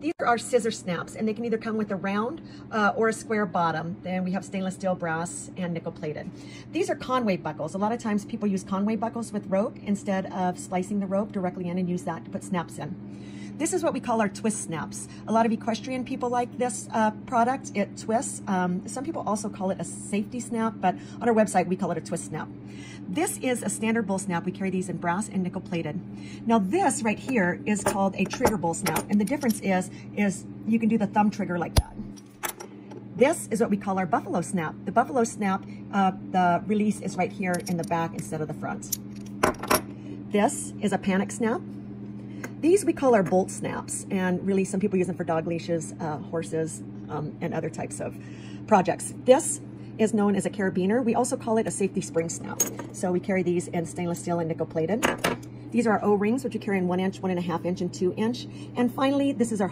These are our scissor snaps, and they can either come with a round uh, or a square bottom. Then we have stainless steel, brass, and nickel plated. These are Conway buckles. A lot of times people use Conway buckles with rope instead of splicing the rope directly in and use that to put snaps in. This is what we call our twist snaps. A lot of equestrian people like this uh, product. It twists. Um, some people also call it a safety snap, but on our website, we call it a twist snap. This is a standard bull snap. We carry these in brass and nickel plated. Now this right here is called a trigger bull snap. And the difference is, is you can do the thumb trigger like that. This is what we call our buffalo snap. The buffalo snap, uh, the release is right here in the back instead of the front. This is a panic snap. These we call our bolt snaps, and really some people use them for dog leashes, uh, horses, um, and other types of projects. This is known as a carabiner. We also call it a safety spring snap. So we carry these in stainless steel and nickel plated. These are our O-rings, which we carry in one inch, one and a half inch, and two inch. And finally, this is our